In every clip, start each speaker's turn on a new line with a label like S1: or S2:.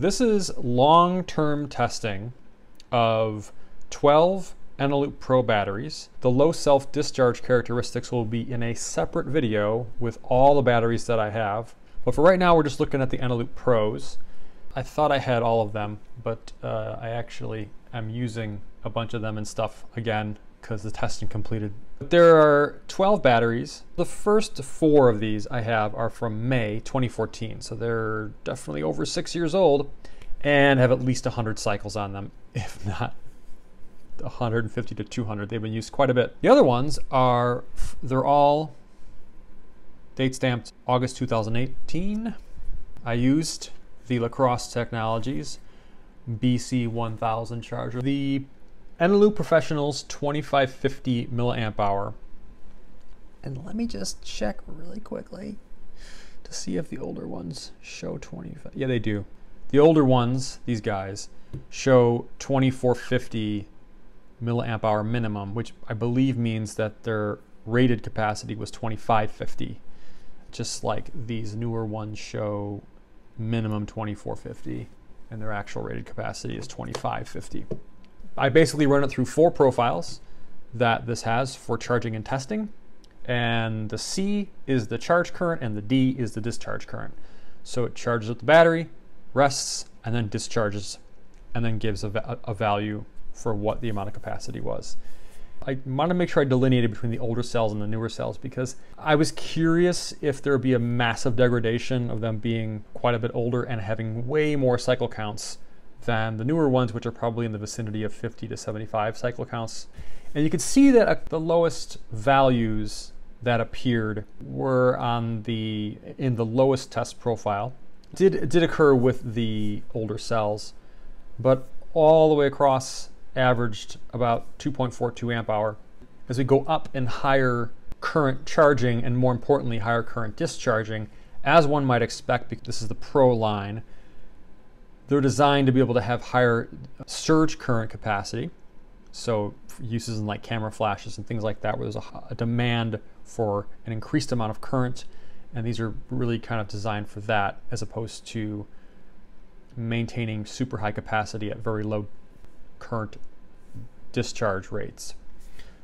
S1: this is long-term testing of 12 Eneloop Pro batteries. The low self-discharge characteristics will be in a separate video with all the batteries that I have. But for right now, we're just looking at the Eneloop Pros. I thought I had all of them, but uh, I actually am using a bunch of them and stuff again because the testing completed. But there are 12 batteries. The first four of these I have are from May 2014, so they're definitely over six years old and have at least 100 cycles on them, if not 150 to 200. They've been used quite a bit. The other ones are, they're all date stamped August 2018. I used the La Crosse Technologies BC 1000 charger. The Eneloop Professionals 2550 milliamp hour. And let me just check really quickly to see if the older ones show 25. Yeah, they do. The older ones, these guys, show 2450 milliamp hour minimum, which I believe means that their rated capacity was 2550, just like these newer ones show minimum 2450 and their actual rated capacity is 2550. I basically run it through four profiles that this has for charging and testing. And the C is the charge current and the D is the discharge current. So it charges up the battery, rests, and then discharges, and then gives a, a value for what the amount of capacity was. I want to make sure I delineated between the older cells and the newer cells because I was curious if there would be a massive degradation of them being quite a bit older and having way more cycle counts than the newer ones, which are probably in the vicinity of 50 to 75 cycle counts. And you can see that uh, the lowest values that appeared were on the in the lowest test profile. Did did occur with the older cells, but all the way across averaged about 2.42 amp hour. As we go up in higher current charging and more importantly higher current discharging, as one might expect, because this is the Pro line, they're designed to be able to have higher surge current capacity. So uses in like camera flashes and things like that, where there's a, a demand for an increased amount of current, and these are really kind of designed for that, as opposed to maintaining super high capacity at very low current discharge rates.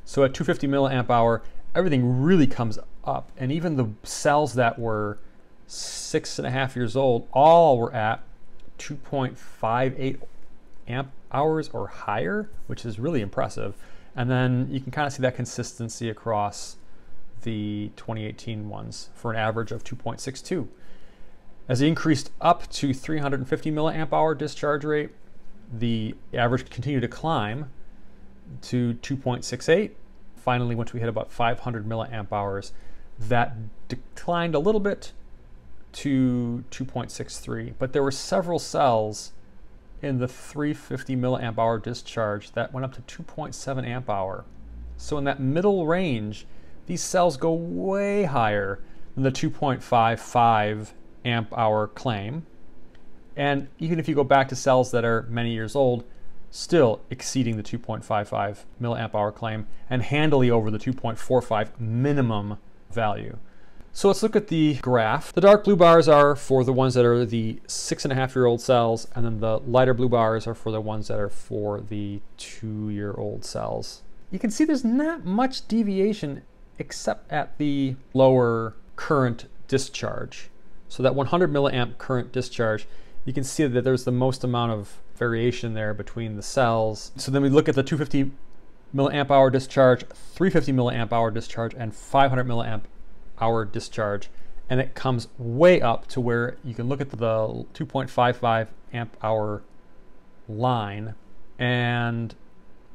S1: So at 250 milliamp hour, everything really comes up, and even the cells that were six and a half years old, all were at 2.58 amp hours or higher, which is really impressive. And then you can kind of see that consistency across the 2018 ones for an average of 2.62. As it increased up to 350 milliamp hour discharge rate, the average continued to climb to 2.68. Finally, once we hit about 500 milliamp hours, that declined a little bit to 2.63, but there were several cells in the 350 milliamp hour discharge that went up to 2.7 amp hour. So in that middle range, these cells go way higher than the 2.55 amp hour claim. And even if you go back to cells that are many years old, still exceeding the 2.55 milliamp hour claim and handily over the 2.45 minimum value. So let's look at the graph. The dark blue bars are for the ones that are the six and a half year old cells, and then the lighter blue bars are for the ones that are for the two year old cells. You can see there's not much deviation except at the lower current discharge. So that 100 milliamp current discharge, you can see that there's the most amount of variation there between the cells. So then we look at the 250 milliamp hour discharge, 350 milliamp hour discharge, and 500 milliamp hour discharge and it comes way up to where you can look at the 2.55 amp hour line and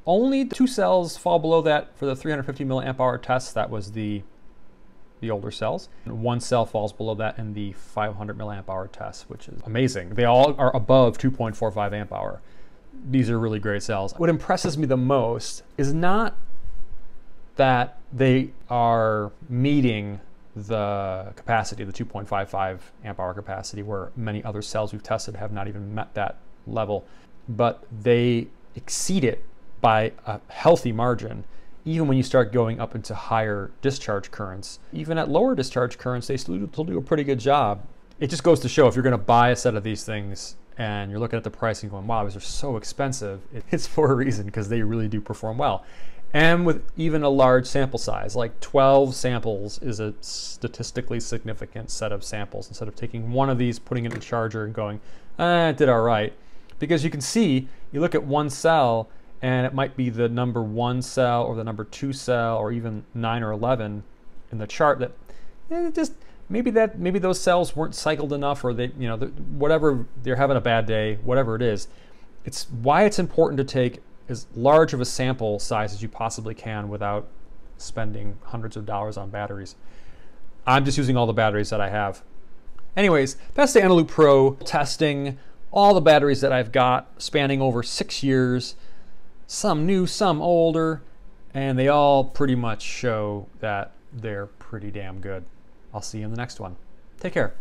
S1: only two cells fall below that for the 350 milliamp hour test. That was the the older cells. And one cell falls below that in the 500 milliamp hour test which is amazing. They all are above 2.45 amp hour. These are really great cells. What impresses me the most is not that they are meeting the capacity, the 2.55 amp hour capacity, where many other cells we've tested have not even met that level, but they exceed it by a healthy margin. Even when you start going up into higher discharge currents, even at lower discharge currents, they still do a pretty good job. It just goes to show if you're going to buy a set of these things, and you're looking at the pricing going, wow, these are so expensive. It's for a reason because they really do perform well. And with even a large sample size, like 12 samples is a statistically significant set of samples instead of taking one of these, putting it in a charger and going, eh, it did all right. Because you can see, you look at one cell and it might be the number one cell or the number two cell or even nine or 11 in the chart that eh, just maybe that maybe those cells weren't cycled enough or they you know whatever they're having a bad day whatever it is it's why it's important to take as large of a sample size as you possibly can without spending hundreds of dollars on batteries i'm just using all the batteries that i have anyways that's the Eneloop Pro testing all the batteries that i've got spanning over six years some new some older and they all pretty much show that they're pretty damn good I'll see you in the next one. Take care.